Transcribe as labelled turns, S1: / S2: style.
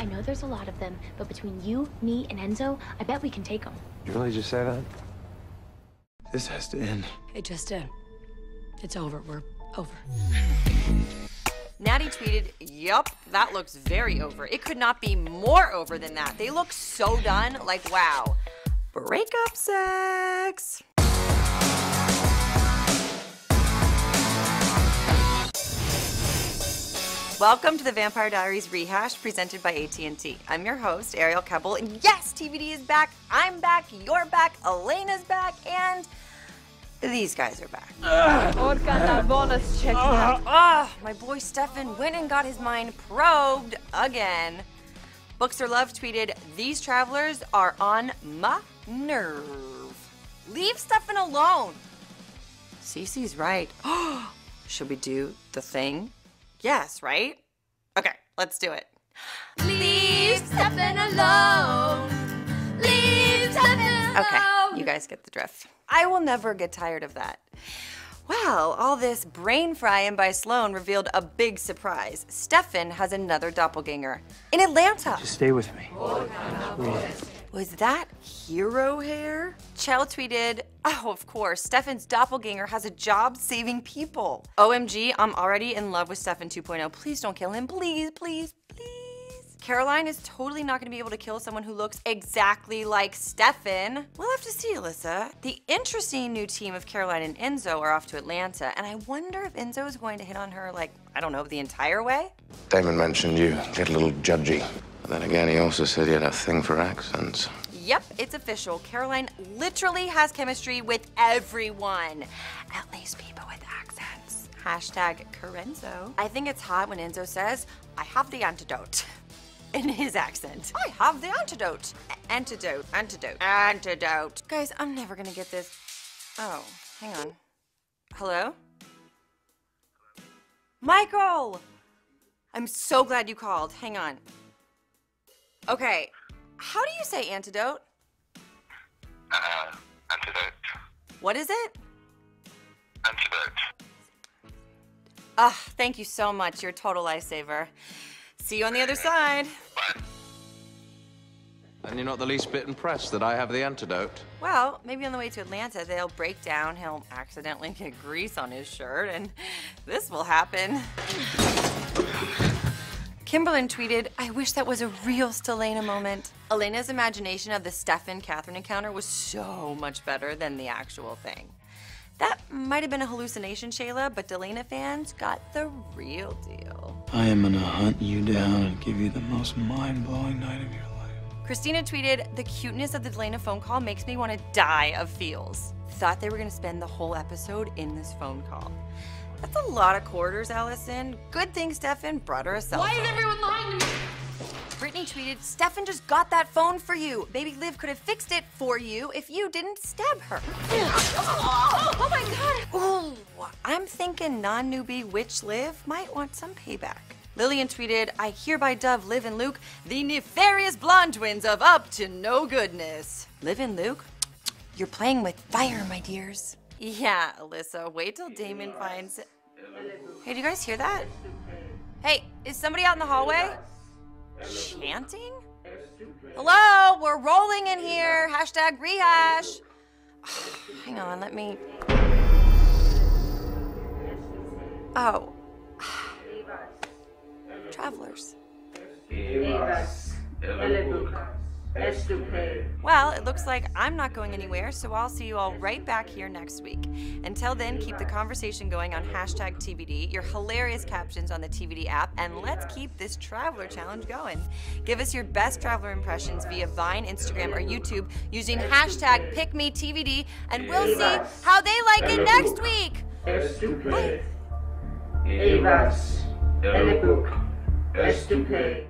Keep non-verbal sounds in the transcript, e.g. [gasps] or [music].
S1: I know there's a lot of them, but between you, me, and Enzo, I bet we can take them.
S2: You really just say that? This has to end.
S3: It just did. It's over. We're over.
S4: Natty tweeted, Yup, that looks very over. It could not be more over than that. They look so done. Like, wow. Breakup sex. Welcome to the Vampire Diaries rehash presented by AT&T. I'm your host, Arielle Kebbel, and yes, TVD is back. I'm back. You're back. Elena's back, and these guys are back.
S5: bonus check.
S4: Ah, my boy Stefan went and got his mind probed again. Bookster Love tweeted, These travelers are on my nerve. Leave Stefan alone. Cece's right. [gasps] Should we do the thing? Yes, right? Okay, let's do it. Leave Stefan alone. Leave Stefan alone. Okay, you guys get the drift. I will never get tired of that. Well, all this brain frying by Sloan revealed a big surprise. Stefan has another doppelganger in Atlanta.
S2: Just stay with me.
S4: Oh, Was that hero hair? Chell tweeted, Oh, of course, Stefan's doppelganger has a job saving people. OMG, I'm already in love with Stefan 2.0. Please don't kill him. Please, please, please. Caroline is totally not gonna be able to kill someone who looks exactly like Stefan. We'll have to see, Alyssa. The interesting new team of Caroline and Enzo are off to Atlanta, and I wonder if Enzo is going to hit on her, like, I don't know, the entire way?
S6: Damon mentioned you get a little judgy. Then again, he also said he had a thing for accents.
S4: Yep, it's official. Caroline literally has chemistry with everyone. At least people with accents. Hashtag Carenzo. I think it's hot when Enzo says, I have the antidote. [laughs] In his accent. I have the antidote. Antidote. Antidote. Antidote. Guys, I'm never gonna get this. Oh, hang on. Hello? Michael! I'm so glad you called. Hang on. Okay, how do you say antidote?
S6: Uh, antidote.
S4: What is it?
S6: Antidote.
S4: Ah, thank you so much. You're a total lifesaver. See you on the other side.
S6: Bye.
S7: And you're not the least bit impressed that I have the antidote.
S4: Well, maybe on the way to Atlanta, they'll break down, he'll accidentally get grease on his shirt, and this will happen. Kimberlyn tweeted, I wish that was a real Stelena moment. Elena's imagination of the Stefan Katherine encounter was so much better than the actual thing. That might have been a hallucination, Shayla, but Delena fans got the real deal.
S8: I am gonna hunt you down and give you the most mind-blowing night of your life.
S4: Christina tweeted, The cuteness of the Delena phone call makes me want to die of feels. Thought they were going to spend the whole episode in this phone call. That's a lot of quarters, Allison. Good thing Stefan brought her a cell
S5: Why
S4: phone.
S5: is everyone lying to me?
S4: Brittany tweeted, Stefan just got that phone for you. Baby Liv could have fixed it for you if you didn't stab her.
S5: Oh, oh my god!
S4: Ooh, I'm thinking non-newbie witch Liv might want some payback. Lillian tweeted, I hereby dove Liv and Luke, the nefarious blonde twins of up to no goodness. Liv and Luke, you're playing with fire, my dears. Yeah, Alyssa, wait till Damon finds it. Hey, do you guys hear that? Hey, is somebody out in the hallway? Chanting? Hello, we're rolling in here. Hashtag rehash. [sighs] Hang on, let me. Oh. [sighs] Travelers. Well, it looks like I'm not going anywhere, so I'll see you all right back here next week. Until then, keep the conversation going on hashtag TVD, your hilarious captions on the TVD app, and let's keep this Traveler Challenge going. Give us your best Traveler impressions via Vine, Instagram, or YouTube using hashtag PickMeTVD, and we'll see how they like it next week.
S9: Estupendo. Evas. Elebook. Estupendo.